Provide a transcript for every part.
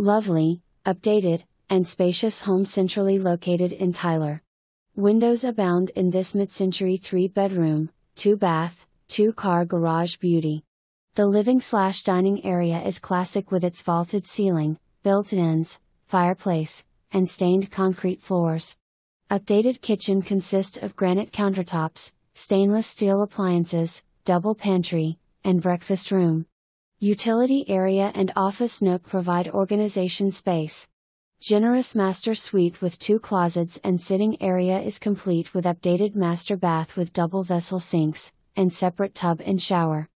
Lovely, updated, and spacious home centrally located in Tyler. Windows abound in this mid century 3 bedroom, 2 bath, 2 car garage beauty. The living slash dining area is classic with its vaulted ceiling, built ins, fireplace, and stained concrete floors. Updated kitchen consists of granite countertops, stainless steel appliances, double pantry, and breakfast room. Utility area and office nook provide organization space. Generous master suite with two closets and sitting area is complete with updated master bath with double vessel sinks, and separate tub and shower.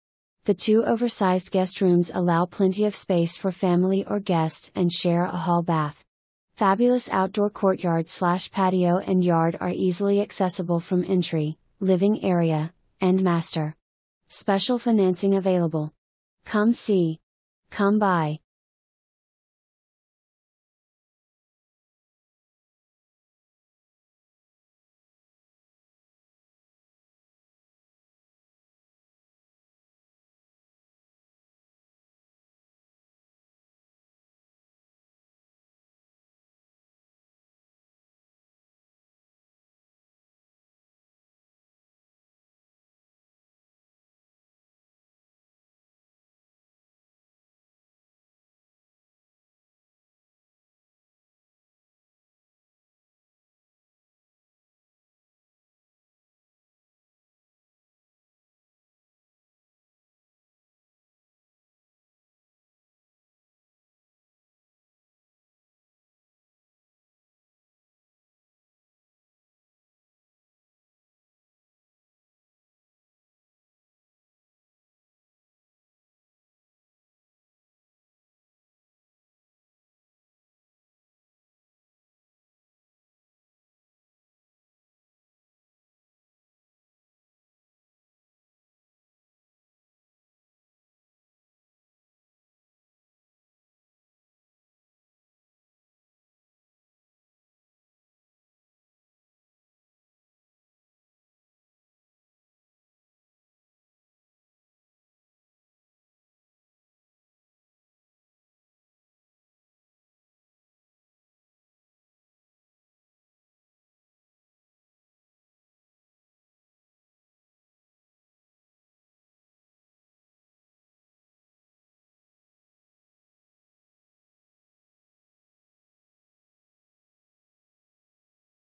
The two oversized guest rooms allow plenty of space for family or guests and share a hall bath. Fabulous outdoor courtyard slash patio and yard are easily accessible from entry, living area, and master. Special financing available. Come see. Come buy.